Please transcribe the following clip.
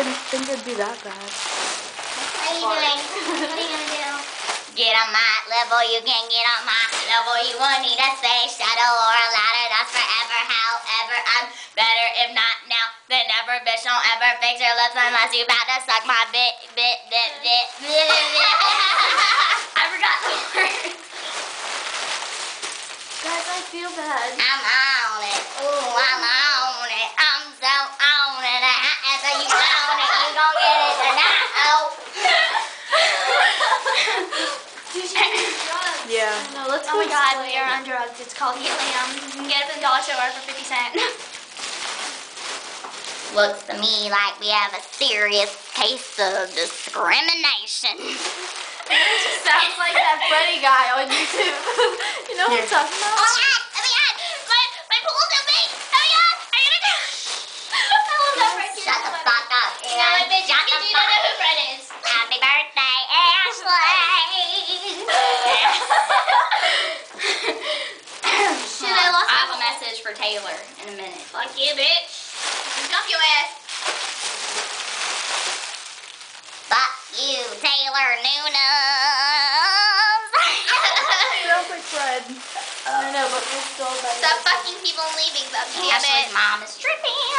didn't think it'd be that bad. What are you doing? What are you gonna do? Get on my level, you can't get on my level. You won't need a space shuttle or a ladder, that's forever. However, I'm better if not now than ever. Bitch, don't ever fix your lips unless you about to suck my bit, bit, bit, bit, bit, bit. I forgot the word. Guys, I feel bad. I'm on it. Ooh, I'm on it. I'm so on it. After you on it, you gon' get it tonight. Oh. Yeah. No, let's Oh go my god, we are on drugs. It's called helium. You can get it at the dollar store for 50 cents. Looks to me like we have a serious case of discrimination. Sounds like that Freddy guy on YouTube. you know what I'm talking Oh about? my god! Oh my god! My, my pool's so big! Oh my god! I gotta go! I love that Fred. Shut the fuck up, You know what, bitch? You Shut can the do fuck know who Fred is. Happy birthday, Ashley! Shit, I lost I have a message for Taylor in a minute. Fuck you, bitch. Jump your ass. Fuck you, Taylor Noonan! Sounds like Fred. I know, but we're still better. Stop fucking people leaving, though. Damn Ashley's it. mom is tripping.